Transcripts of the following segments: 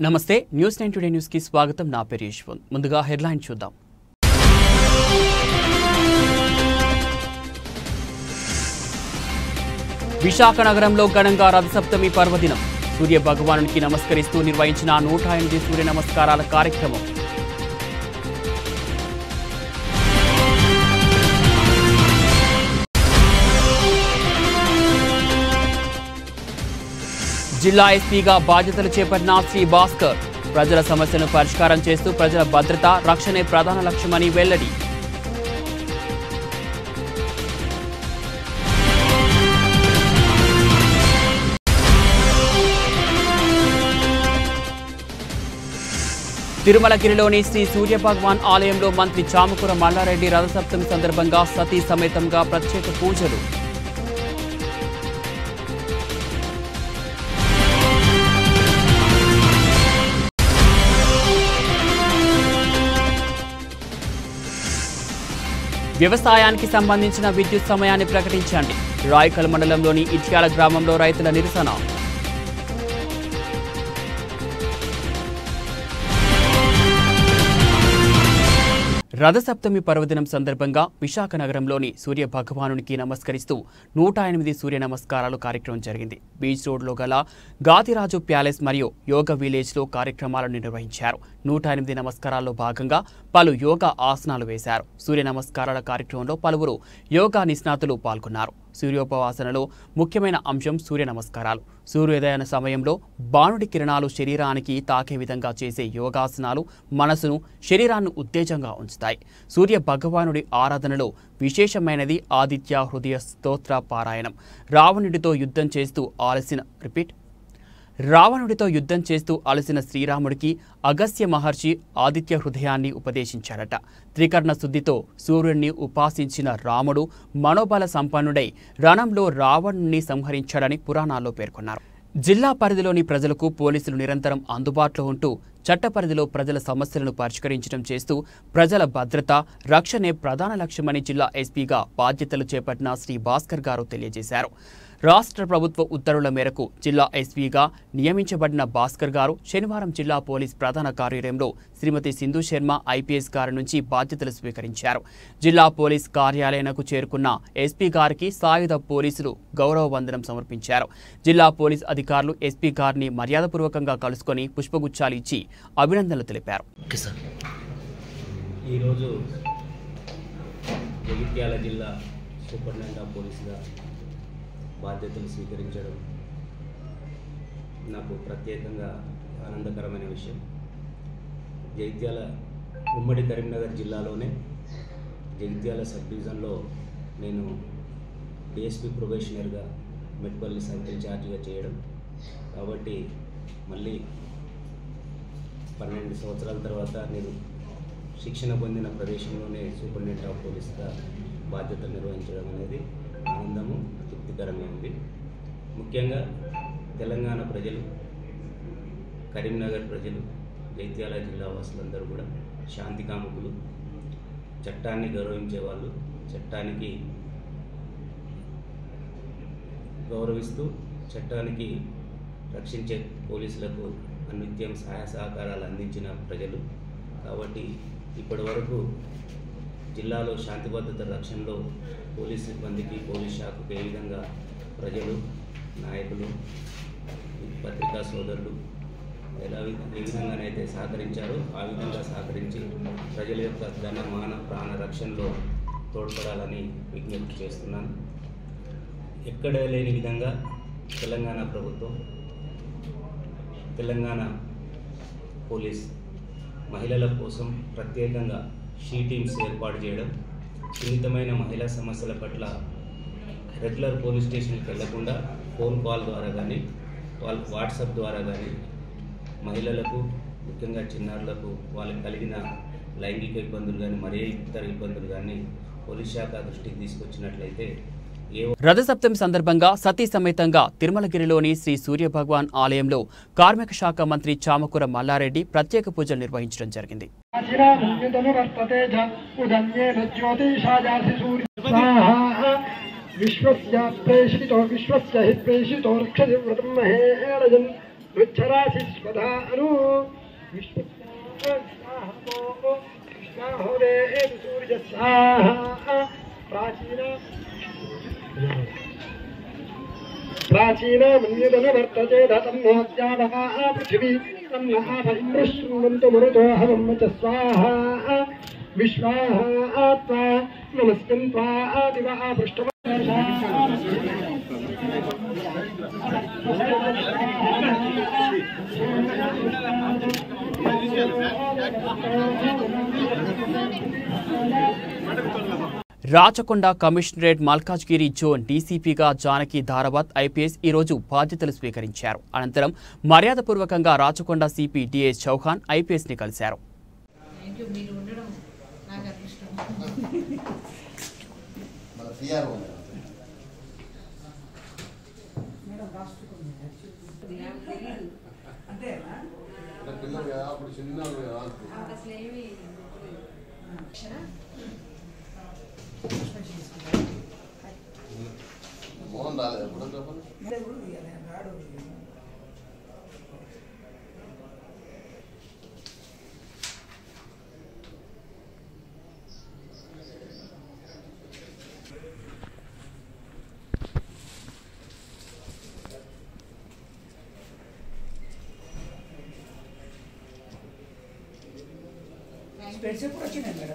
నమస్తే news nine today న్యూస్కి స్వాగతం. నా పేరు యశ్వంత్. ముందుగా హెడ్లైన్ చూద్దాం. విశాఖ నగరంలో ఘనంగా రథసప్తమి పర్వదినం. సూర్య భగవానునికి నమస్కరిస్తూ నిర్వహించిన నూట ఎనిమిది సూర్య నమస్కారాల కార్యక్రమం. జిల్లా ఎస్పీగా బాధ్యతలు చేపట్టిన శ్రీ భాస్కర్ ప్రజల సమస్యను పరిష్కారం చేస్తూ ప్రజల భద్రత రక్షణే ప్రధాన లక్ష్యమని వెల్లడి. తిరుమలగిరిలోని శ్రీ సూర్య భగవాన్ ఆలయంలో మంత్రి చామకూర మల్లారెడ్డి రథసప్తమి సందర్భంగా సతీ సమేతంగా ప్రత్యేక పూజలు. వ్యవసాయానికి సంబంధించిన విద్యుత్ సమయాన్ని ప్రకటించండి. రాయకల్ మండలంలోని ఇట్యాల గ్రామంలో రైతుల నిరసన. రథసప్తమి పర్వదినం సందర్భంగా విశాఖ నగరంలోని సూర్య భగవానునికి నమస్కరిస్తూ నూట ఎనిమిది సూర్య నమస్కారాలు కార్యక్రమం జరిగింది. బీచ్ రోడ్లో గల గాదిరాజు ప్యాలెస్ మరియు యోగ విలేజ్లో కార్యక్రమాలను నిర్వహించారు. నూట ఎనిమిది నమస్కారాల్లో భాగంగా పలు యోగా ఆసనాలు వేశారు. సూర్య నమస్కారాల కార్యక్రమంలో పలువురు యోగా నిష్ణాతులు పాల్గొన్నారు. సూర్యోపవాసనలో ముఖ్యమైన అంశం సూర్య నమస్కారాలు. సూర్యోదయన సమయంలో బాణుడి కిరణాలు శరీరానికి తాకే విధంగా చేసే యోగాసనాలు మనసును శరీరాన్ని ఉత్తేజంగా ఉంచుతాయి. సూర్య భగవానుడి ఆరాధనలో విశేషమైనది ఆదిత్య హృదయ స్తోత్ర పారాయణం. రావణుడితో యుద్ధం చేస్తూ ఆలసిన రిపీట్. రావణుడితో యుద్ధం చేస్తూ అలసిన శ్రీరాముడికి అగస్త్య మహర్షి ఆదిత్య హృదయాన్ని ఉపదేశించారట. త్రికర్ణ శుద్ధితో సూర్యుడిని ఉపాసించిన రాముడు మనోబల సంపన్నుడై రణంలో రావణుణ్ణి సంహరించాడని పురాణాల్లో పేర్కొన్నారు. జిల్లా పరిధిలోని ప్రజలకు పోలీసులు నిరంతరం అందుబాటులో ఉంటూ చట్ట పరిధిలో ప్రజల సమస్యలను పరిష్కరించడం చేస్తూ ప్రజల భద్రత రక్షణే ప్రధాన లక్ష్యమని జిల్లా ఎస్పీగా బాధ్యతలు చేపట్టిన శ్రీ భాస్కర్ గారు తెలియజేశారు. రాష్ట్ర ప్రభుత్వ ఉత్తర్వుల మేరకు జిల్లా ఎస్పీగా నియమించబడిన భాస్కర్ గారు శనివారం జిల్లా పోలీస్ ప్రధాన కార్యాలయంలో శ్రీమతి సింధు శర్మ ఐపీఎస్ గారి నుంచి బాధ్యతలు స్వీకరించారు. జిల్లా పోలీస్ కార్యాలయానికి చేరుకున్న ఎస్పీ గారికి సాయుధ పోలీసులు గౌరవ వందనం సమర్పించారు. జిల్లా పోలీస్ అధికారులు ఎస్పీ గారిని మర్యాదపూర్వకంగా కలుసుకొని పుష్పగుచ్చాలు ఇచ్చి అభినందనలు తెలిపారు. ఈరోజు జగిత్యాల జిల్లా సూపరింటెండెంట్ ఆఫ్ పోలీసుగా బాధ్యతలు స్వీకరించడం నాకు ప్రత్యేకంగా ఆనందకరమైన విషయం. జగిత్యాల ఉమ్మడి కరీంనగర్ జిల్లాలోనే జగిత్యాల సబ్ డివిజన్లో నేను డిఎస్పి ప్రొబేషనర్గా మెట్పల్లి సర్కిల్ ఇన్ఛార్జిగా చేయడం. కాబట్టి మళ్ళీ పన్నెండు సంవత్సరాల తర్వాత నేను శిక్షణ పొందిన ప్రదేశంలోనే సూపరింటెండెంట్ ఆఫ్ పోలీస్గా బాధ్యతలు నిర్వహించడం అనేది ఆనందము. తృప్తికరంగా ఉంది. ముఖ్యంగా తెలంగాణ ప్రజలు కరీంనగర్ ప్రజలు జైత్యాల జిల్లా వాసులందరూ కూడా శాంతి కాముకులు చట్టాన్ని గౌరవించే వాళ్ళు చట్టానికి గౌరవిస్తూ చట్టానికి రక్షించే పోలీసులకు అనిత్యం సహాయ సహకారాలు అందించిన ప్రజలు. కాబట్టి ఇప్పటి వరకు జిల్లాలో శాంతి భద్రత రక్షణలో పోలీస్ సిబ్బందికి పోలీస్ శాఖకు ఏ విధంగా ప్రజలు నాయకులు పత్రికా సోదరులు ఎలా ఏ విధంగానైతే సహకరించారో ఆ విధంగా సహకరించి ప్రజల యొక్క ధన మాన ప్రాణ రక్షణలో తోడ్పడాలని విజ్ఞప్తి చేస్తున్నాను. ఎక్కడ లేని విధంగా తెలంగాణ ప్రభుత్వం తెలంగాణ పోలీస్ మహిళల కోసం ప్రత్యేకంగా షీ టీమ్స్ ఏర్పాటు చేయడం సున్నితమైన మహిళా సమస్యల పట్ల రెగ్యులర్ పోలీస్ స్టేషన్కి వెళ్ళకుండా ఫోన్ కాల్ ద్వారా కానీ వాళ్ళ వాట్సాప్ ద్వారా కానీ మహిళలకు ముఖ్యంగా చిన్నారులకు వాళ్ళకి కలిగిన లైంగిక ఇబ్బందులు కానీ మరే ఇతర ఇబ్బందులు కానీ పోలీస్ శాఖ దృష్టికి తీసుకొచ్చినట్లయితే రథసప్తమి సందర్భంగా సతీ సమేతంగా తిరుమలగిరిలోని శ్రీ సూర్య భగవాన్ ఆలయంలో కార్మిక శాఖ మంత్రి చామకూర మల్లారెడ్డి ప్రత్యేక పూజలు నిర్వహించడం జరిగింది. अचिराधन्यतनुवर्तते च उदन्येन ज्योतिषायासि सूर्याः विश्वस्य प्रेषितो विश्वस्य हि प्रेषितोर्क्षतिव्रतं महेरजन् मृच्छराशिस्वधा अनु विश्वस्याहोदेन सूर्यस्याः प्राचीना प्राचीना मन्यतनुवर्तते धतं मोद्यावः पृथिवी स्वाहा विश्वाः आत्मा नमस्कृत्वा आदिवा पृष्ठ రాచకొండ కమిషనరేట్ మల్కాజ్గిరి జోన్ డీసీపీగా జానకి ధారావత్ ఐపీఎస్ ఈరోజు బాధ్యతలు స్వీకరించారు. అనంతరం మర్యాదపూర్వకంగా రాచకొండ సిపి డిఎస్ చౌహాన్ ఐపీఎస్ని కలిశారు అంటే పిల్లలు కదా అప్పుడు చిన్న కదా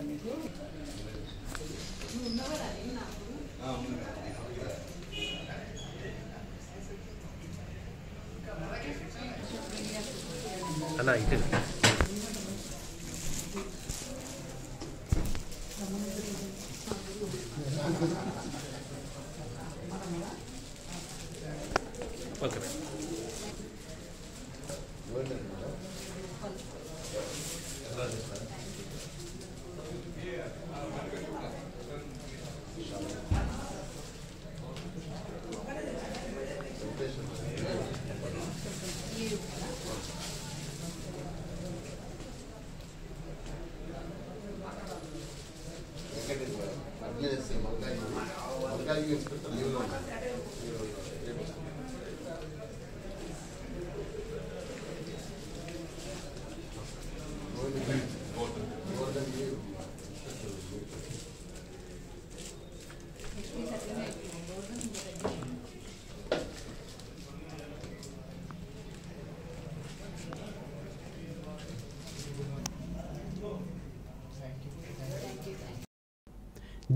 అలా అయితే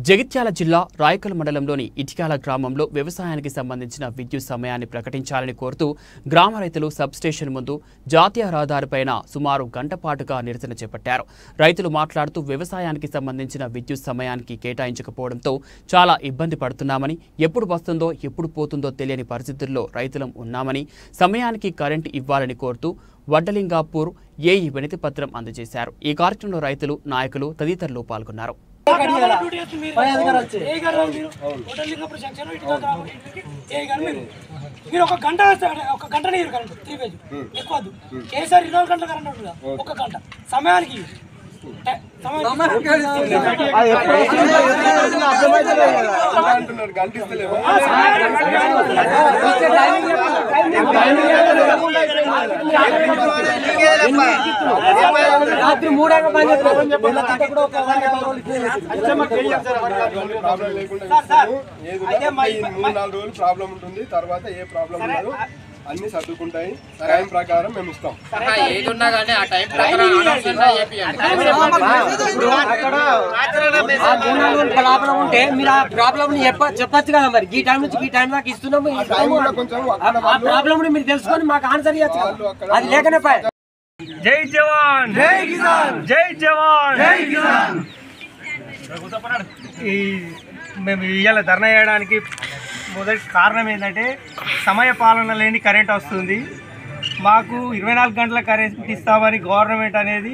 జగిత్యాల జిల్లా రాయకల్ మండలంలోని ఇటికాల గ్రామంలో వ్యవసాయానికి సంబంధించిన విద్యుత్ సమయాన్ని ప్రకటించాలని కోరుతూ గ్రామ రైతులు సబ్స్టేషన్ ముందు జాతీయ రహదారిపైన సుమారు గంట పాటుగా నిరసన చేపట్టారు. రైతులు మాట్లాడుతూ వ్యవసాయానికి సంబంధించిన విద్యుత్ సమయానికి కేటాయించకపోవడంతో చాలా ఇబ్బంది పడుతున్నామని ఎప్పుడు వస్తుందో ఎప్పుడు పోతుందో తెలియని పరిస్థితుల్లో రైతులం ఉన్నామని సమయానికి కరెంటు ఇవ్వాలని కోరుతూ వడ్డలింగాపూర్ ఏఈ వినతి పత్రం అందజేశారు. ఈ కార్యక్రమంలో రైతులు నాయకులు తదితరులు పాల్గొన్నారు. మీరు ఒక గంట ఒక గంట నీరు కరెంట్ త్రీ పేజ్ ఎక్కువ. ఏసారి ఇరవై గంటల కరెంట్ ఉంటుందా? ఒక గంట. సమయానికి రాత్రి మూడేగా పని లేకుండా అయితే ఈ మూడు నాలుగు రోజులు ప్రాబ్లం ఉంటుంది. తర్వాత ఏ ప్రాబ్లం ఉండదు. అన్ని సర్దుకుంటాయి. టైం ప్రకారం మేము ఇస్తాం. ప్రాబ్లం ఉంటే మీరు ఆ ప్రాబ్లం చెప్పొచ్చు కదా మరి. ఈ టైం నుంచి ఈ టైం దాకా ఇస్తున్నాము ఆ ప్రాబ్లం ని మీరు తెలుసుకొని మాకు ఆన్సర్ ఇవ్వచ్చు అది లేకనే పాయ్ జై జవాన్! జై కిసాన్! జై జవాన్! జై కిసాన్! ఈ మేము ఇవాళ ధర్నా చేయడానికి మొదటి కారణం ఏంటంటే సమయ పాలన లేని కరెంట్ వస్తుంది. మాకు ఇరవై నాలుగు గంటల కరెంట్ ఇస్తామని గవర్నమెంట్ అనేది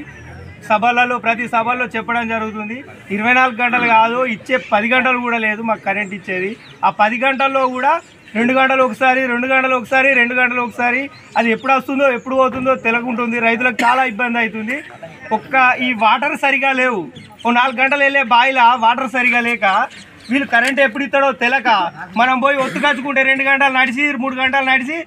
సభలలో ప్రతి సభల్లో చెప్పడం జరుగుతుంది. ఇరవై నాలుగు గంటలు కాదు ఇచ్చే పది గంటలు కూడా లేదు మాకు కరెంట్ ఇచ్చేది. ఆ పది గంటల్లో కూడా రెండు గంటలు ఒకసారి రెండు గంటలు ఒకసారి రెండు గంటలు ఒకసారి. అది ఎప్పుడు వస్తుందో ఎప్పుడు పోతుందో తెలకుంటుంది రైతులకు చాలా ఇబ్బంది అవుతుంది. ఒక్క ఈ వాటర్ సరిగా లేవు. ఓ నాలుగు గంటలు వెళ్ళే బావిలా వాటర్ సరిగా లేక వీళ్ళు కరెంట్ ఎప్పుడు ఇస్తాడో తెలక. మనం పోయి ఒత్తుకచ్చుకుంటే రెండు గంటలు నడిచి మూడు గంటలు నడిచి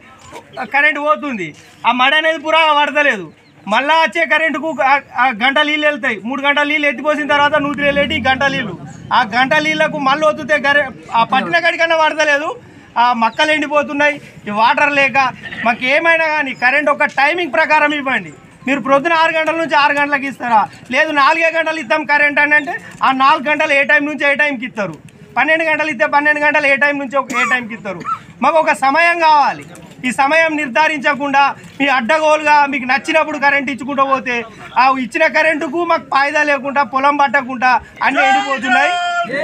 కరెంట్ పోతుంది. ఆ మడ అనేది పురాగా పడతలేదు. మళ్ళా వచ్చే కరెంటుకు ఆ- గంట నీళ్ళు వెళ్తాయి. మూడు గంటల నీళ్ళు ఎత్తిపోసిన తర్వాత నూతి వెళ్ళేటి గంట నీళ్ళు. ఆ గంట నీళ్ళకు మళ్ళీ ఒత్తుతే కరె ఆ పట్టిన కడికన్నా పడతలేదు. ఆ మక్కలు ఎండిపోతున్నాయి. ఈ వాటర్ లేక మాకు ఏమైనా కానీ కరెంట్ ఒక టైమింగ్ ప్రకారం ఇవ్వండి. మీరు ప్రొద్దున ఆరు గంటల నుంచి ఆరు గంటలకు ఇస్తారా? లేదు నాలుగే గంటలు ఇద్దాం కరెంట్ అని అంటే ఆ నాలుగు గంటలు ఏ టైం నుంచి ఏ టైంకి ఇస్తారు? పన్నెండు గంటలు ఇస్తే పన్నెండు గంటలు ఏ టైం నుంచి ఒక- ఏ టైంకి ఇస్తారు? మాకు ఒక సమయం కావాలి. ఈ సమయం నిర్ధారించకుండా మీ అడ్డగోలుగా మీకు నచ్చినప్పుడు కరెంట్ ఇచ్చుకుంటూ పోతే ఆ ఇచ్చిన కరెంటుకు మాకు ఫాయిదా లేకుండా పొలం పట్టకుండా అన్ని ఎండిపోతున్నాయి.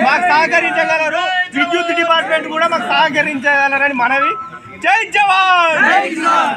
మాకు సహకరించగలరు. విద్యుత్ డిపార్ట్మెంట్ కూడా మాకు సహకరించగలరని మనవి. జై జవాన్!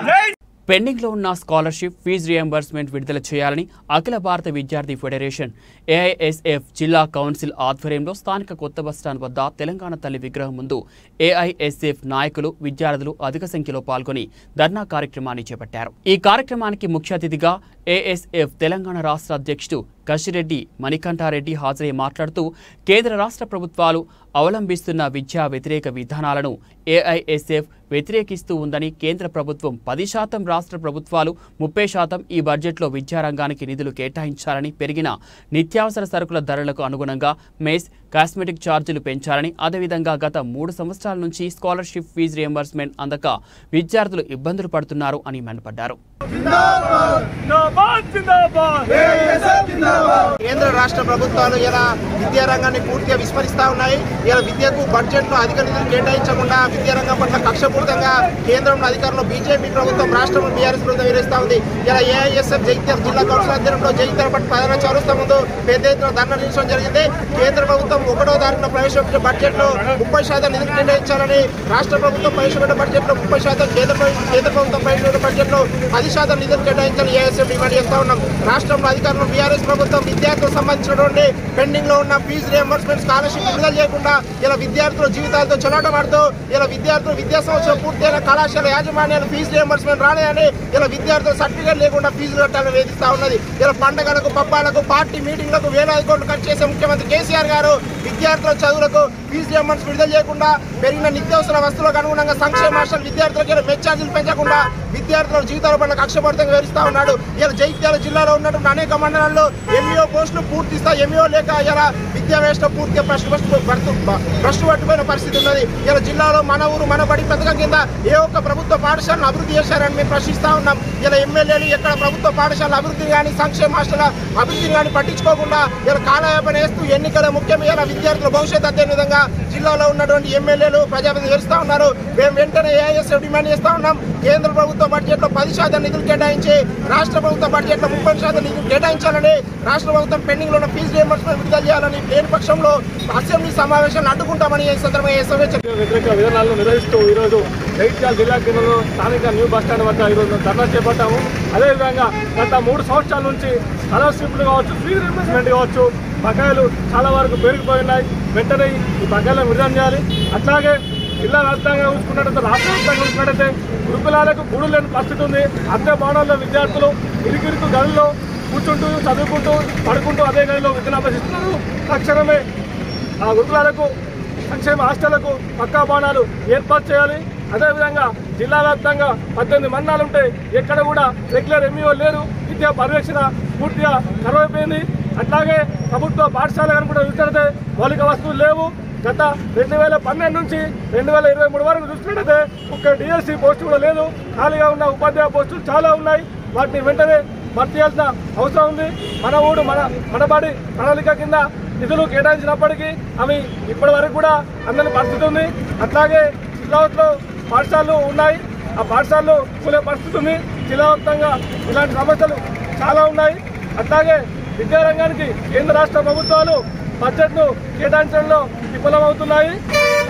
జై పెండింగ్లో ఉన్న స్కాలర్షిప్ ఫీజు రియంబర్స్మెంట్ విడుదల చేయాలని అఖిల భారత విద్యార్థి ఫెడరేషన్ ఏఐఎస్ఎఫ్ జిల్లా కౌన్సిల్ ఆధ్వర్యంలో స్థానిక కొత్త బస్టాండ్ వద్ద తెలంగాణ తల్లి విగ్రహం ముందు ఏఐఎస్ఎఫ్ నాయకులు విద్యార్థులు అధిక సంఖ్యలో పాల్గొని ధర్నా కార్యక్రమాన్ని చేపట్టారు. ఈ కార్యక్రమానికి ముఖ్య అతిథిగా ఏఎస్ఎఫ్ తెలంగాణ రాష్ట్ర అధ్యక్షుడు కశిరెడ్డి మణికంఠారెడ్డి హాజరై మాట్లాడుతూ కేంద్ర రాష్ట్ర ప్రభుత్వాలు అవలంబిస్తున్న విద్యా వ్యతిరేక విధానాలను ఏఐఎస్ఎఫ్ వ్యతిరేకిస్తూ ఉందని కేంద్ర ప్రభుత్వం పది శాతం రాష్ట్ర ప్రభుత్వాలు ముప్పై శాతం ఈ బడ్జెట్లో విద్యారంగానికి నిధులు కేటాయించాలని పెరిగిన నిత్యావసర సరుకుల ధరలకు అనుగుణంగా మేస్ కాస్మెటిక్ ఛార్జీలు పెంచాలని అదేవిధంగా గత మూడు సంవత్సరాల నుంచి స్కాలర్షిప్ ఫీజు రియంబర్స్మెంట్ అందక విద్యార్థులు ఇబ్బందులు పడుతున్నారు అని మండిపడ్డారు. జిందాబాద్ జిందాబాద్! కేంద్ర రాష్ట్ర ప్రభుత్వాలు ఇలా విద్యారంగాన్ని పూర్తిగా విస్మరిస్తా ఉన్నాయి. ఇలా విద్యకు బడ్జెట్లో అధిక నిధులు కేటాయించకుండా విద్యారంగం పట్ల కక్షపూరితంగా కేంద్రంలో అధికారంలో బీజేపీ ప్రభుత్వం రాష్ట్రంలో బీఆర్ఎస్ ప్రభుత్వం వివరిస్తా ఉంది. ఇలా ఏఐఎస్ఎఫ్ జగిత్యాల జిల్లా కౌన్సిల్ ఆధ్వర్యంలో జగిత్యాల పట్ల ప్రధాన చౌరస్తా ముందు పెద్ద ఎత్తున ధర్నా నిర్వహించడం జరిగింది. కేంద్ర ప్రభుత్వం ఒకటో తారీఖున ప్రవేశపెట్టిన బడ్జెట్లో ముప్పై శాతం నిధులు నిర్ణయించాలని రాష్ట్ర ప్రభుత్వం ప్రవేశపెట్టిన బడ్జెట్లో ముప్పై శాతం కేంద్ర కేంద్ర ప్రభుత్వం ప్రవేశపెట్టిన బడ్జెట్లో పది శాతం నిధులు కేటాయించాలని ఏఎస్ఎం డిమాండ్ చేస్తా ఉన్నాం. రాష్ట్రంలో అధికారంలో బీఆర్ఎస్ ప్రభుత్వం విద్యార్థులకు సంబంధించినటువంటి పెండింగ్లో ఉన్న ఫీజు రియంబర్స్మెంట్ స్కాలర్షిప్ విడుదల చేయకుండా ఇలా విద్యార్థుల జీవితాలతో చెలాటమాడుతూ ఇలా విద్యార్థులు విద్యా సంవత్సరం పూర్తయిన కళాశాల యాజమాన్యాలు ఫీజు రియంబర్స్మెంట్ రాలేదని ఇలా విద్యార్థులు సర్టిఫికేట్ లేకుండా ఫీజులు కట్టాలని వేధిస్తా ఉన్నది. ఇలా పండగలకు పబ్బాలకు పార్టీ మీటింగ్లకు వేలాది కోట్లు ఖర్చు చేసే ముఖ్యమంత్రి కేసీఆర్ గారు విద్యార్థుల చదువులకు ఫీజు రియంబర్స్ విడుదల చేయకుండా పెరిగిన నిత్యావసర వస్తువులకు అనుగుణంగా సంక్షేమ హాస్టల్ విద్యార్థులకు ఇలా మెచ్ ఛార్జీలు పెంచకుండా విద్యార్థుల జీవితాల పట్ల కక్షపూరితంగా వివరిస్తా ఉన్నాడు. ఇలా జైత్యాల జిల్లాలో ఉన్నటువంటి అనేక మండలాల్లో ఎంఈఓ పోస్టులు పూర్తి స్థాయి ఎంఈఓ లేక ఇలా విద్యా పూర్తిగా ప్రశ్న ప్రశ్న పట్టిపోయిన పరిస్థితి ఉన్నది. ఇలా జిల్లాలో మన ఊరు మన బడి పథకం కింద ఏ ఒక్క ప్రభుత్వ పాఠశాలను అభివృద్ధి చేశారని మేము ప్రశ్నిస్తా ఉన్నాం. ఇలా ఎమ్మెల్యేలు ఎక్కడ ప్రభుత్వ పాఠశాల అభివృద్ధిని కానీ సంక్షేమ హాస్టల్ అభివృద్ధిని కానీ పట్టించుకోకుండా ఇలా కాలయాపన వేస్తూ ఎన్నికల ముఖ్యమైన ఇలా విద్యార్థుల భవిష్యత్ అదే విధంగా జిల్లాలో ఉన్నటువంటి ఎమ్మెల్యేలు ప్రజాప్రతినిధులు తెలుస్తా ఉన్నారు. మేము వెంటనే ఏఐఎస్ డిమాండ్ చేస్తూ ఉన్నాం. కేంద్ర ప్రభుత్వ బడ్జెట్లో పది శాతం నిధులు కేటాయించి రాష్ట్ర ప్రభుత్వ బడ్జెట్లో ముప్పై శాతం నిధులు కేటాయించాలని రాష్ట్ర ప్రభుత్వం పెండింగ్లో ఉన్న ఫీజు రియంబర్స్మెంట్ విడుదల చేయాలని లేని పక్షంలో అసెంబ్లీ సమావేశాన్ని అడ్డుకుంటామని ఈ సందర్భంగా ఎస్ఎంఏ వ్యతిరేక విధానాలను నిర్వహిస్తూ ఈరోజు జగిత్యాల జిల్లా కేంద్రంలో స్థానిక న్యూ బస్ స్టాండ్ వద్ద ఈరోజు ధర్నా చేపట్టాము. అదేవిధంగా గత మూడు సంవత్సరాల నుంచి స్కాలర్షిప్లు కావచ్చు ఫీజు రియంబర్స్మెంట్ కావచ్చు బకాయిలు చాలా వరకు పెరిగిపోయినాయి. వెంటనే ఈ బకాయిలను విడుదల చేయాలి. అట్లాగే జిల్లా వ్యాప్తంగా చూసుకున్నట్టయితే రాష్ట్ర వ్యాప్తంగా చూసుకున్నట్టయితే గురుకులాలకు గుడులు లేని పరిస్థితి ఉంది. అద్దె భవనాల్లో విద్యార్థులు ఇరుకిరుకు గదుల్లో కూర్చుంటూ చదువుకుంటూ పడుకుంటూ అదే గదిలో విద్యను అభ్యసిస్తున్నారు తక్షణమే ఆ గురుకులాలకు సంక్షేమ హాస్టళ్ళకు పక్కా బాణాలు ఏర్పాటు చేయాలి. అదేవిధంగా జిల్లా వ్యాప్తంగా పద్దెనిమిది మండలాలు ఉంటాయి ఎక్కడ కూడా రెగ్యులర్ ఎంఈఓ లేరు. విద్యా పర్యవేక్షణ పూర్తిగా కరువైపోయింది. అట్లాగే ప్రభుత్వ పాఠశాల కూడా చూసినట్లయితే మౌలిక వస్తువులు లేవు. గత రెండు వేల పన్నెండు నుంచి రెండు వేల ఇరవై మూడు వరకు చూసినట్టయితే ఒక్క డిఎస్సి పోస్టు కూడా లేదు. ఖాళీగా ఉన్న ఉపాధ్యాయ పోస్టులు చాలా ఉన్నాయి. వాటిని వెంటనే భర్తీ చేయాల్సిన అవసరం ఉంది. మన ఊరు మన మనబడి ప్రణాళిక కింద నిధులు కేటాయించినప్పటికీ అవి ఇప్పటి వరకు కూడా అందని పరిస్థితి ఉంది. అట్లాగే జిల్లాలో పాఠశాలలు ఉన్నాయి. ఆ పాఠశాలలు కూలే పరిస్థితి ఉంది. జిల్లా వ్యాప్తంగా ఇలాంటి సమస్యలు చాలా ఉన్నాయి. అట్లాగే విద్యారంగానికి కేంద్ర రాష్ట్ర ప్రభుత్వాలు బడ్జెట్ను కేటాయించడంలో విఫలమవుతున్నాయి.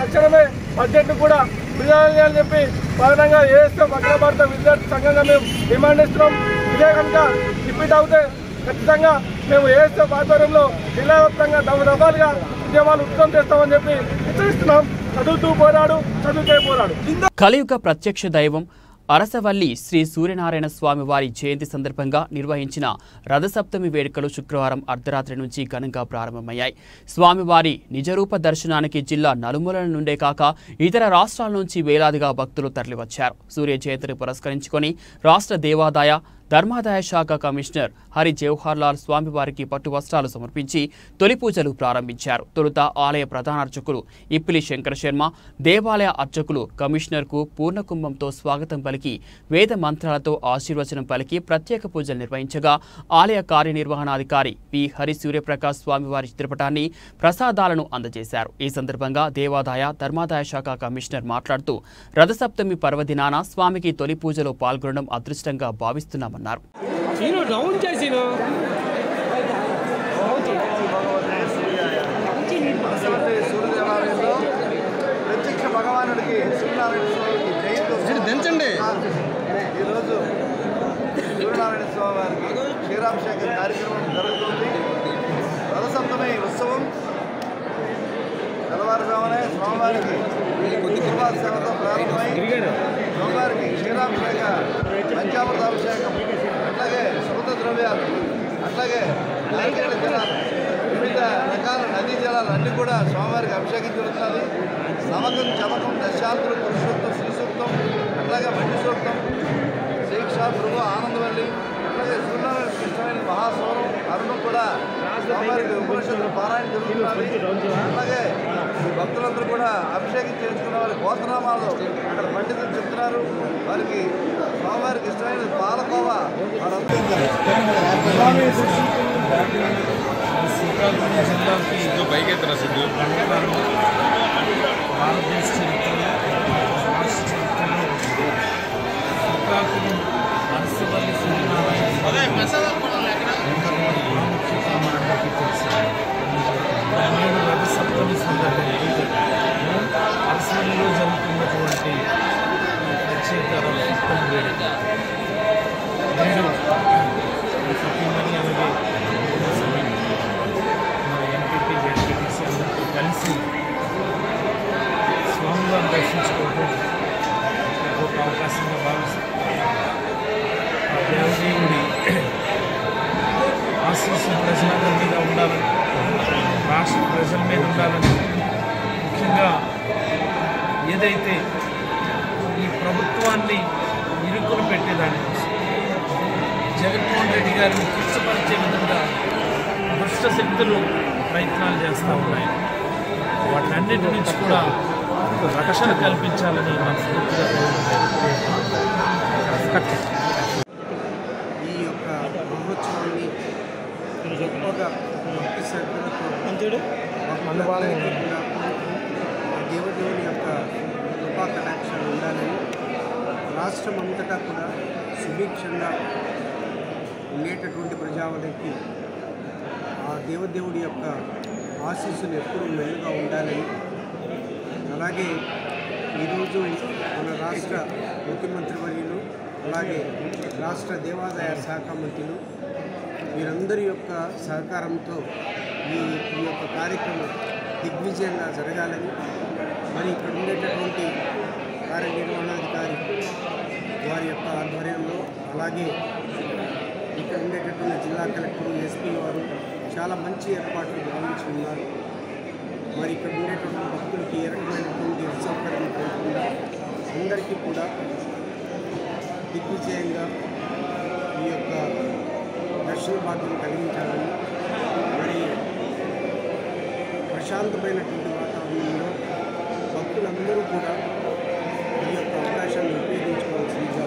తక్షణమే బడ్జెట్ను కూడా విడుదల అని చెప్పి ప్రధానంగా ఏఎస్ఎం అఖిల భారత విద్యార్థి సంఘంగా మేము డిమాండ్ ఇస్తున్నాం ఇదే కనుక రిపీట్ అవుతే ఖచ్చితంగా మేము ఏఎస్ఎం ఆధ్వర్యంలో జిల్లా వ్యాప్తంగా తమ రకాలుగా ఉద్యమాలు ఉత్పత్తి చేస్తామని చెప్పి హెచ్చరిస్తున్నాం. చదువుతూ పోరాడు చదువుకే పోరాడు. కలియుగ ప్రత్యక్ష దైవం అరసవల్లి శ్రీ సూర్యనారాయణ స్వామి వారి జయంతి సందర్భంగా నిర్వహించిన రథసప్తమి వేడుకలు శుక్రవారం అర్ధరాత్రి నుంచి ఘనంగా ప్రారంభమయ్యాయి. స్వామివారి నిజరూప దర్శనానికి జిల్లా నలుమూలల నుండే కాక ఇతర రాష్ట్రాల నుంచి వేలాదిగా భక్తులు తరలివచ్చారు. సూర్య జయంతిని పురస్కరించుకొని రాష్ట్ర దేవాదాయ ధర్మాదాయ శాఖ కమిషనర్ హరి జవహర్ లాల్ స్వామివారికి పట్టు వస్త్రాలు సమర్పించి తొలి పూజలు ప్రారంభించారు. తొలుత ఆలయ ప్రధాన అర్చకులు ఇప్పిలి శంకర శర్మ దేవాలయ అర్చకులు కమిషనర్కు పూర్ణకుంభంతో స్వాగతం పలికి వేద మంత్రాలతో ఆశీర్వచనం పలికి ప్రత్యేక పూజలు నిర్వహించగా ఆలయ కార్యనిర్వహణాధికారి పి. హరి సూర్యప్రకాశ్ స్వామివారి చిత్రపటాన్ని ప్రసాదాలను అందజేశారు. ఈ సందర్భంగా దేవాదాయ ధర్మాదాయ శాఖ కమిషనర్ మాట్లాడుతూ రథసప్తమి పర్వదినాన స్వామికి తొలి పూజలో పాల్గొనడం అదృష్టంగా భావిస్తున్నామన్నారు. ఉత్సవం దించండి. ఈరోజు సూర్యనారాయణ స్వామి వారికి క్షీరాభిషేకం కార్యక్రమం జరుగుతుంది. రథసప్తమి ఉత్సవం తెల్లవారుజామునే స్వామివారికి కుటుంబాల సేవతో ప్రారంభమై స్వామివారికి క్షీరాభిషేక పంచామృతాభిషేకం. అట్లాగే నారికేళ జలాలు వివిధ రకాల నదీ జలాలు అన్నీ కూడా స్వామివారికి అభిషేకించబడుతున్నది నవకం చమకం దశాంతులు పురుషోత్తం శ్రీ సూక్తం అట్లాగే మండి సూక్తం శిక్ష భృగు ఆనందవల్లి అట్లాగే సూర్యనారాయణ కృష్ణమైన మహాసౌరం అరుణం కూడా స్వామివారికి ఉపనిషత్తులు పారాయణ జరుగుతున్నది అలాగే ఈ భక్తులందరూ కూడా అభిషేకం చేసుకున్న వారి గోత్రనామాలు అక్కడ పండితులు చెప్తున్నారు. వారికి స్వామివారికి ఇష్టమైన పాలకోవా వారందరూ శ్రీకాకుళం జిల్లాకి భారతదేశ చరిత్రలో రాష్ట్ర చరిత్రలో శ్రీకాకుళం అరసవల్లి సూర్యనారాయణ రథ సప్తమి సందర్భంగా అరసవల్లిలో జరుగుతున్నటువంటి ప్రత్యేక చేస్తూ ఉన్నాయి వాటన్నిటి నుంచి కూడా రక్షణ కల్పించాలని మనస్ఫూర్తిగా. ఈ యొక్క మహోత్సవాన్ని గొప్పగా భక్తి శ్రద్ధలతో దేవదేవుని యొక్క కృపా కటాక్షాలు ఉండాలని రాష్ట్రం అంతటా కూడా సుభిక్షంగా ఉండేటటువంటి ప్రజావళికి ఆ దేవదేవుడి యొక్క ఆశీస్సులు ఎప్పుడూ మెరుగా ఉండాలని. అలాగే ఈరోజు మన రాష్ట్ర ముఖ్యమంత్రి వర్యులు అలాగే రాష్ట్ర దేవాదాయ శాఖ మంత్రులు వీరందరి యొక్క సహకారంతో ఈ ఈ యొక్క కార్యక్రమం దిగ్విజయంగా జరగాలని. మరి ఇక్కడ ఉండేటటువంటి కార్యనిర్వహణాధికారి వారి యొక్క ఆధ్వర్యంలో అలాగే ఇక్కడ ఉండేటటువంటి జిల్లా కలెక్టర్ ఎస్పీ వారు చాలా మంచి ఏర్పాట్లు భావించి ఉన్నారు మరి ఇక్కడ ఉండేటువంటి భక్తులకి ఏ రకమైనటువంటి అసౌకర్యం కలగకుండా అందరికీ కూడా దిగ్విజయంగా ఈ యొక్క దర్శన భాగ్యం కలిగించాలని మరి ప్రశాంతమైనటువంటి వాతావరణంలో భక్తులందరూ కూడా ఈ యొక్క అవకాశాన్ని ఉపయోగించుకోవాల్సిందిగా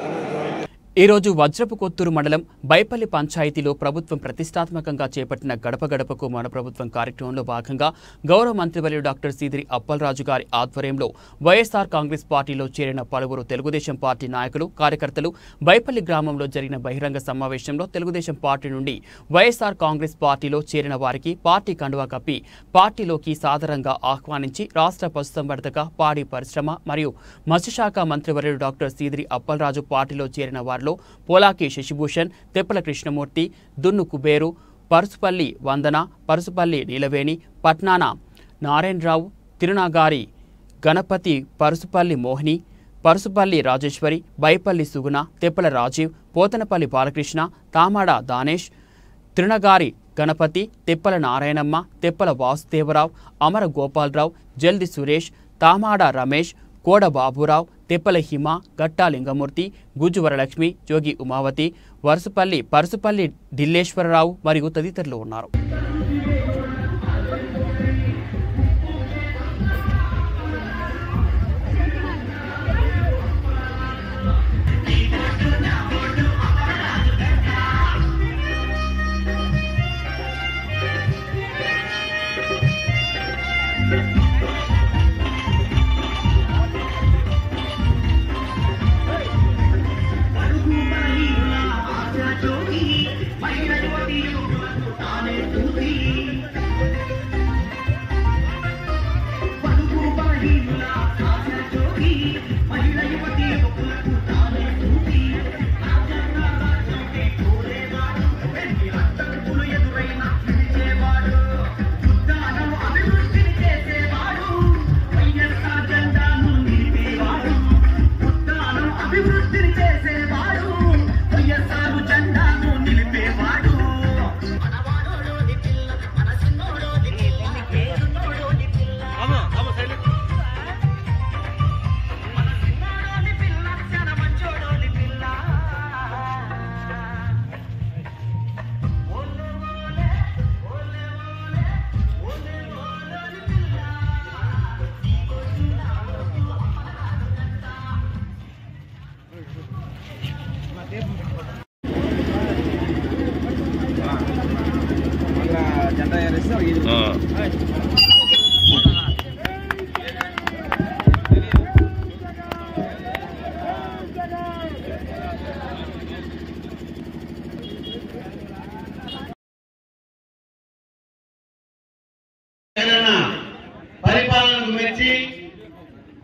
తమ ఈరోజు వజ్రపు కొత్తూరు మండలం బైపల్లి పంచాయతీలో ప్రభుత్వం ప్రతిష్టాత్మకంగా చేపట్టిన గడప గడపకు మన ప్రభుత్వం కార్యక్రమంలో భాగంగా గౌరవ మంత్రివర్యులు డాక్టర్ సీదిరి అప్పలరాజు గారి ఆధ్వర్యంలో వైఎస్ఆర్ కాంగ్రెస్ పార్టీలో చేరిన పలువురు తెలుగుదేశం పార్టీ నాయకులు కార్యకర్తలు బైపల్లి గ్రామంలో జరిగిన బహిరంగ సమావేశంలో తెలుగుదేశం పార్టీ నుండి వైఎస్ఆర్ కాంగ్రెస్ పార్టీలో చేరిన వారికి పార్టీ కండువా కప్పి పార్టీలోకి సాధారణంగా ఆహ్వానించి రాష్ట్ర పశుసంవర్ధక పాడి పరిశ్రమ మరియు మత్స్యశాఖ మంత్రివర్యులు డాక్టర్ సీదిరి అప్పలరాజు పార్టీలో చేరిన వారిలో పోలాకి శశిభూషణ్ తెప్పల కృష్ణమూర్తి దున్ను కుబేరు పరుసుపల్లి వందన పరుసుపల్లి నీలవేణి పట్నాన నారాయణరావు తిరునాగారి గణపతి పరుసుపల్లి మోహిని పరుసుపల్లి రాజేశ్వరి బైపల్లి సుగుణ తెప్పల రాజీవ్ పోతనపల్లి బాలకృష్ణ తామాడ దానేష్ తృణగారి గణపతి తెప్పల నారాయణమ్మ తెప్పల వాసుదేవరావు అమర గోపాలరావు జల్ది సురేష్ తామాడ రమేష్ కోడ బాబురావు తిప్పల హిమ గట్టా లింగమూర్తి గుజ్జు వరలక్ష్మి జోగి ఉమావతి వరుసపల్లి పరుసుపల్లి ఢిల్లేశ్వరరావు మరియు తదితరులు ఉన్నారు.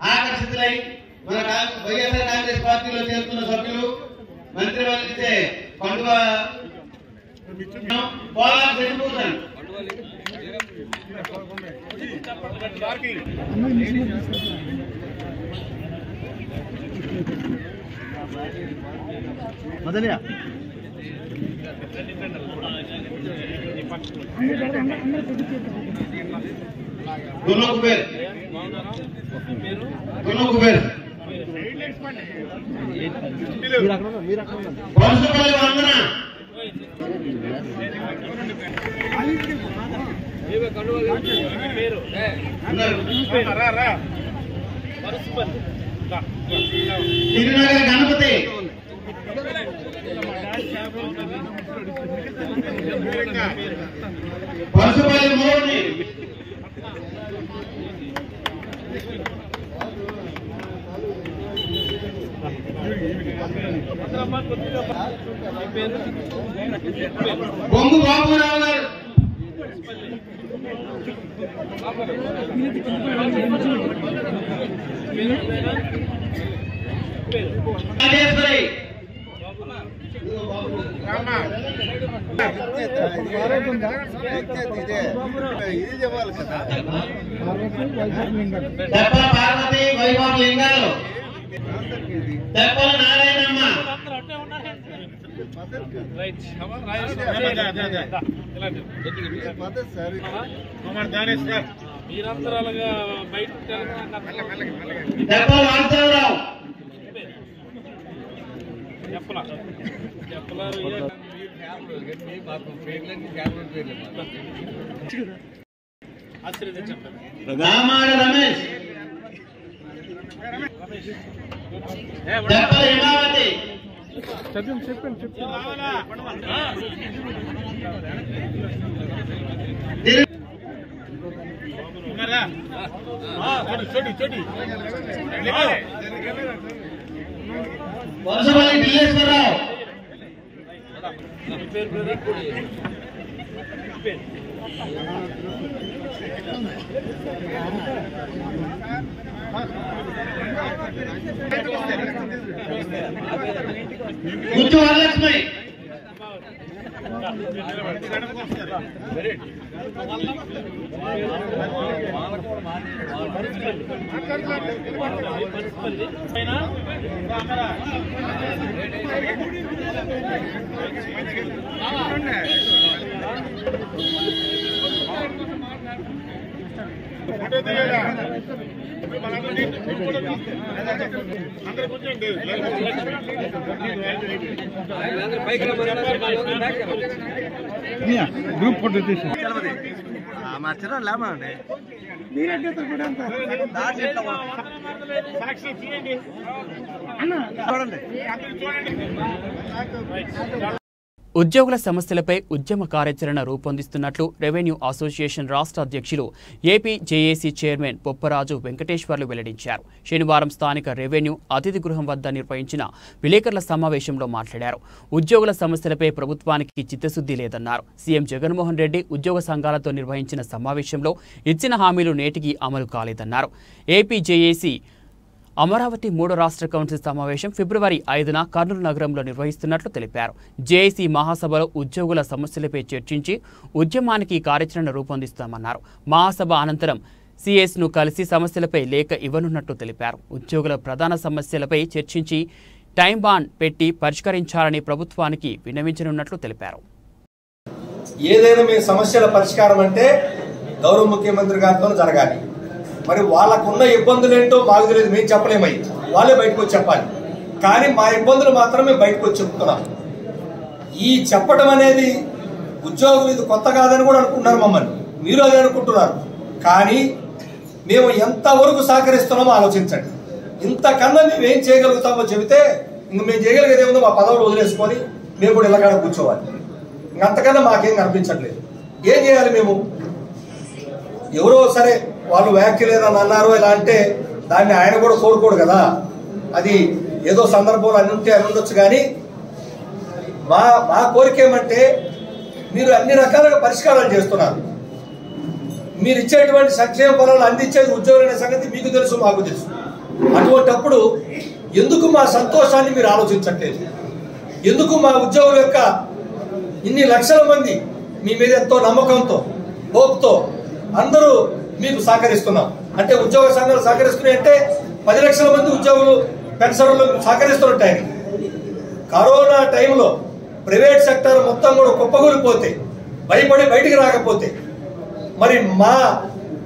ఆకర్షితులై మన కాంగ్- వైఎస్ఆర్ కాంగ్రెస్ పార్టీలో చేరుతున్న సభ్యులు మంత్రివర్గ పండుగ పోలా శశిభూషణ్ మొదలయా గును కుబేర్ గును కుబేర్ వంశపల్లి వందన తిరునగర్ గణపతి. పరుసుపల్లి మోహని. బొంగు బాబురావు గారు. రాజేశ్వరి. ఇది చెప్పాలి. కదా పార్వతి లింగాలు నారాయణమ్మ బయట దెబ్బల వాసుదేవరావు రామాడ రమేష్. హిమావతి. చెప్పండి చెప్పండి చెప్పండి వరుసపల్లి ఢిల్లేశ్వరరావు గుజ్జు వరలక్ష్మి ఫోటో దిగడా గ్రూప్ ఫోటో తీసి మా చిన్న లేమా అండి ఉద్యోగుల సమస్యలపై ఉద్యమ కార్యాచరణ రూపొందిస్తున్నట్లు రెవెన్యూ అసోసియేషన్ రాష్ట్ర అధ్యక్షులు AP JAC chairman Bopparaju Venkateswarlu వెల్లడించారు. శనివారం స్థానిక రెవెన్యూ అతిథి గృహం వద్ద నిర్వహించిన విలేకరుల సమావేశంలో మాట్లాడారు. ఉద్యోగుల సమస్యలపై ప్రభుత్వానికి చిత్తశుద్ధి లేదన్నారు. సీఎం జగన్మోహన్ రెడ్డి ఉద్యోగ సంఘాలతో నిర్వహించిన సమావేశంలో ఇచ్చిన హామీలు నేటికి అమలు కాలేదన్నారు. ఏపీ జేఏసీ అమరావతి మూడో రాష్ట్ర కౌన్సిల్ సమావేశం ఫిబ్రవరి ఐదున కర్నూలు నగరంలో నిర్వహిస్తున్నట్లు తెలిపారు. జేఏసీ మహాసభలో ఉద్యోగుల సమస్యలపై చర్చించి ఉద్యమానికి కార్యాచరణ రూపొందిస్తామన్నారు. మహాసభ అనంతరం సిఎస్ను కలిసి సమస్యలపై లేఖ ఇవ్వనున్నట్లు తెలిపారు. ఉద్యోగుల ప్రధాన సమస్యలపై చర్చించి టైం బాండ్ పెట్టి పరిష్కరించాలని ప్రభుత్వానికి విన్నవించనున్నట్లు తెలిపారు. ఏదైనా మీ సమస్యల పరిష్కారం అంటే గౌరవ ముఖ్యమంత్రి గారితో జరగాలి. మరి వాళ్ళకున్న ఇబ్బందులు ఏంటో మాకు తెలియదు మేము చెప్పలేమై. వాళ్ళే బయటకు వచ్చి చెప్పాలి. కానీ మా ఇబ్బందులు మాత్రమే బయటకు వచ్చి చెప్తున్నాం. ఈ చెప్పడం అనేది ఉద్యోగం ఇది కొత్త కాదని కూడా అనుకుంటున్నారు మమ్మల్ని. మీరు అదే అనుకుంటున్నారు. కానీ మేము ఎంతవరకు సహకరిస్తున్నామో ఆలోచించండి. ఇంతకన్నా మేము ఏం చేయగలుగుతామో చెబితే ఇంక మేము చేయగలిగేది ఏముందో మా పదవులు వదిలేసుకొని మేము కూడా ఇలాగ కూర్చోవాలి. ఇంక అంతకన్నా మాకేం కనిపించట్లేదు. ఏం చేయాలి మేము? ఎవరో సరే వాళ్ళు వ్యాఖ్య లేదని అన్నారు ఇలా అంటే దాన్ని ఆయన కూడా కోరుకోడు కదా. అది ఏదో సందర్భంలో అన్ని ఉంటే అని ఉండొచ్చు కానీ మా మా కోరిక ఏమంటే మీరు అన్ని రకాలుగా పరిష్కారాలు చేస్తున్నారు. మీరు ఇచ్చేటువంటి సంక్షేమ ఫలాలు అందించేది ఉద్యోగులనే సంగతి మీకు తెలుసు మాకు తెలుసు. అటువంటప్పుడు ఎందుకు మా సంతోషాన్ని మీరు ఆలోచించట్లేదు? ఎందుకు మా ఉద్యోగుల యొక్క ఇన్ని లక్షల మంది మీ మీద ఎంతో నమ్మకంతో హోప్తో అందరూ మీకు సహకరిస్తున్నాం. అంటే ఉద్యోగ సంఘాలు సహకరిస్తున్నాయి అంటే పది లక్షల మంది ఉద్యోగులు పెన్షన్లు సహకరిస్తున్నట్టు ఆయన కరోనా టైంలో ప్రైవేట్ సెక్టర్ మొత్తం కూడా కుప్పగూలిపోతే భయపడి బయటికి రాకపోతే మరి మా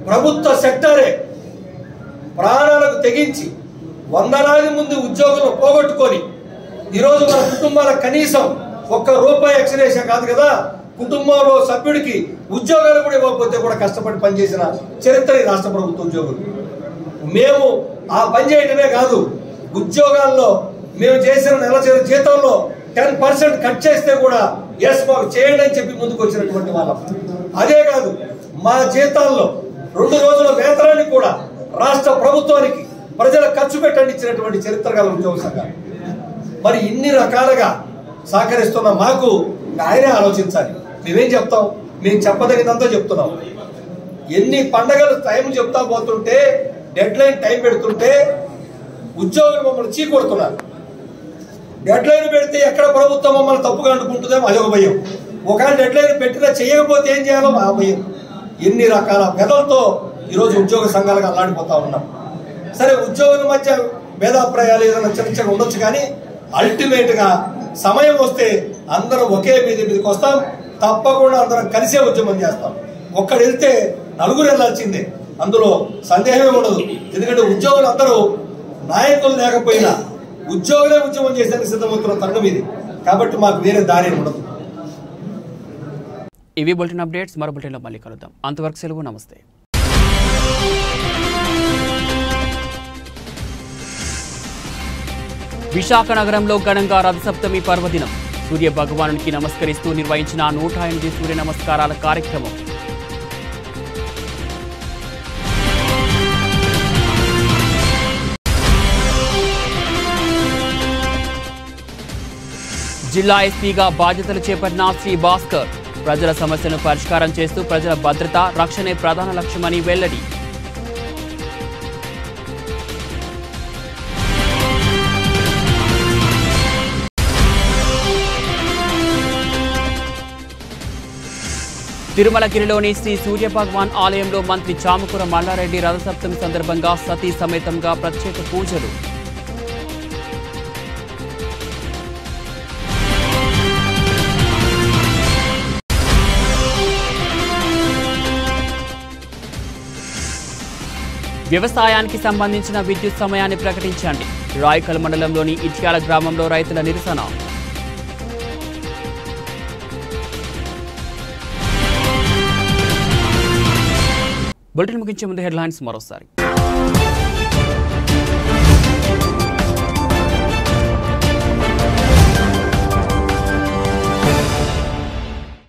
ప్రభుత్వ సెక్టరే ప్రాణాలకు తెగించి వందలాది మంది ఉద్యోగులను పోగొట్టుకొని ఈరోజు మన కుటుంబాల కనీసం ఒక్క రూపాయి ఎక్స్రేషన్ కాదు కదా? కుటుంబంలో సభ్యుడికి ఉద్యోగాలు కూడా ఇవ్వకపోతే కూడా కష్టపడి పనిచేసిన చరిత్ర ఈ రాష్ట్ర ప్రభుత్వ ఉద్యోగులు. మేము ఆ పని చేయటమే కాదు ఉద్యోగాల్లో మేము చేసిన నెల చేసిన జీతంలో టెన్ పర్సెంట్ కట్ చేస్తే కూడా ఎస్ మాకు చేయండి అని చెప్పి ముందుకు వచ్చినటువంటి వాళ్ళం. అదే కాదు మా జీతాల్లో రెండు రోజుల వేతనాన్ని కూడా రాష్ట్ర ప్రభుత్వానికి ప్రజల ఖర్చు పెట్టండి ఇచ్చినటువంటి చరిత్ర గల ఉద్యోగ సంఘాలు. మరి ఇన్ని రకాలుగా సహకరిస్తున్న మాకు ఆయనే ఆలోచించాలి. మేమేం చెప్తాం? మేము చెప్పదగినంతా చెప్తున్నాం. ఎన్ని పండగలు టైం చెప్తా పోతుంటే డెడ్ లైన్ టైం పెడుతుంటే ఉద్యోగులు మమ్మల్ని చీకొడుతున్నారు డెడ్ లైన్ పెడితే ఎక్కడ ప్రభుత్వం మమ్మల్ని తప్పుగా అనుకుంటుందేమో అదొక భయం. ఒకవేళ డెడ్ లైన్ పెట్టినా చేయకపోతే ఏం చేయాలో మా భయం. ఎన్ని రకాల పెదలతో ఈరోజు ఉద్యోగ సంఘాలకు అల్లాడిపోతా ఉన్నాం. సరే ఉద్యోగుల మధ్య భేదాభిప్రాయాలు ఏదైనా చిన్న చిన్న ఉండొచ్చు కానీ అల్టిమేట్గా సమయం వస్తే అందరం ఒకే మీద మీదకి వస్తాం. తప్పకుండా అందరం కలిసే ఉద్యమం చేస్తాం. ఒక్కడు వెళ్తే నలుగురు వెళ్ళాల్సిందే. అందులో సందేహమే ఉండదు. ఎందుకంటే ఉద్యోగులు అందరూ నాయకులు లేకపోయినా ఉద్యోగులే ఉద్యమం చేసేందుకు సిద్ధమవుతున్న తరుణం ఇది. కాబట్టి మాకు వేరే దారి ఉండదు. ఇవి బులెటిన్ అప్డేట్స్. మరో బులెటిన్లో మళ్ళీ కలుద్దాం. అంతవరకు సెలవు నమస్తే. విశాఖ నగరంలో ఘనంగా రథసప్తమి పర్వదినం. సూర్య భగవానునికి నమస్కరిస్తూ నిర్వహించిన నూట ఎనిమిది సూర్య నమస్కారాల కార్యక్రమం. జిల్లా ఎస్పీగా బాధ్యతలు చేపట్టిన శ్రీ భాస్కర్ ప్రజల సమస్యను పరిష్కారం చేస్తూ ప్రజల భద్రత రక్షణే ప్రధాన లక్ష్యమని వెల్లడి. తిరుమలగిరిలోని శ్రీ సూర్య భగవాన్ ఆలయంలో మంత్రి చామకూర మల్లారెడ్డి రథసప్తమి సందర్భంగా సతీ సమేతంగా ప్రత్యేక పూజలు. వ్యవసాయానికి సంబంధించిన విద్యుత్ సమయాన్ని ప్రకటించండి. రాయకల్ మండలంలోని ఇట్యాల గ్రామంలో రైతుల నిరసన. బులెటిన్ ముగించే ముందు హెడ్లైన్స్ మరోసారి.